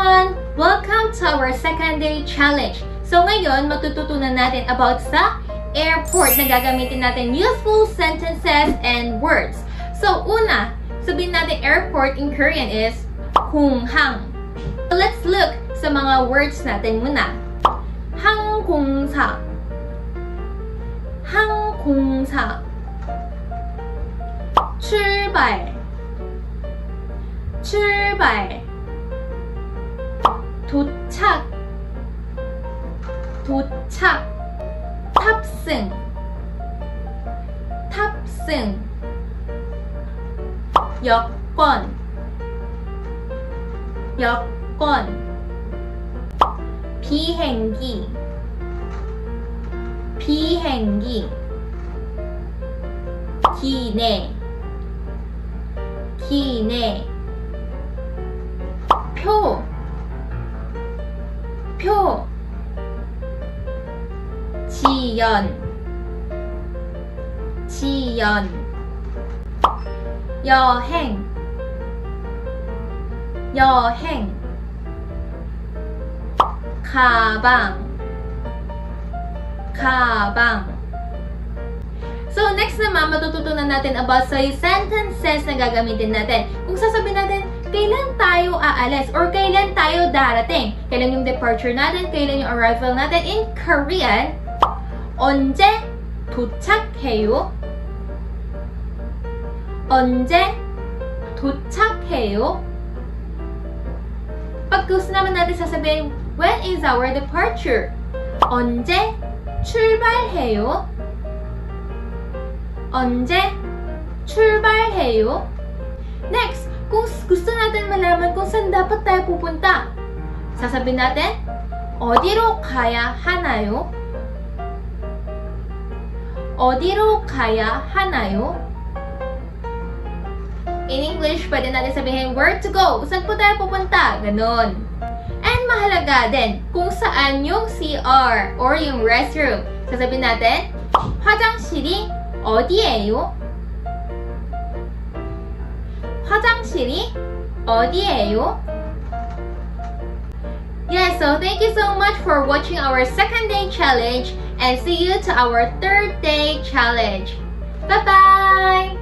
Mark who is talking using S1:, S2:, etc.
S1: Welcome to our second day challenge. So ngayon, matututunan natin about sa airport na gagamitin natin useful sentences and words. So una, sabihin natin airport in Korean is 공항. So let's look sa mga words natin muna. 항공사 항공사 출발 출발 도착. 도착. 탑승. 탑승. 여권. 여권. 비행기. 비행기. 기내. 기내. 표, 표, 지연, 지연, 여행, 여행, 가방, 가방. So, next naman, matututunan natin about sa sentences na gagamitin natin. Kung sasabihin natin, kailan tayo aalis or kailan tayo darating? Kailan yung departure natin? Kailan yung arrival natin? In Korean, 언제 도착해요? 언제 도착해요? Pag gusto naman natin sasabihin, when is our departure? 언제 출발해요? 언제 출발해요? Next, kung gusto natin malaman kung saan dapat tayo pupunta, sasabihin natin, 어디로 가야 하나요? 어디로 가야 하나요? In English, pwede natin sabihin, where to go? Saan po tayo pupunta? Ganon. And mahalaga din, kung saan yung CR or yung restroom. Sasabihin natin, 화장실이 어디예요? 화장실이 어디예요? Yes, so thank you so much for watching our second day challenge and see you to our third day challenge. Bye-bye!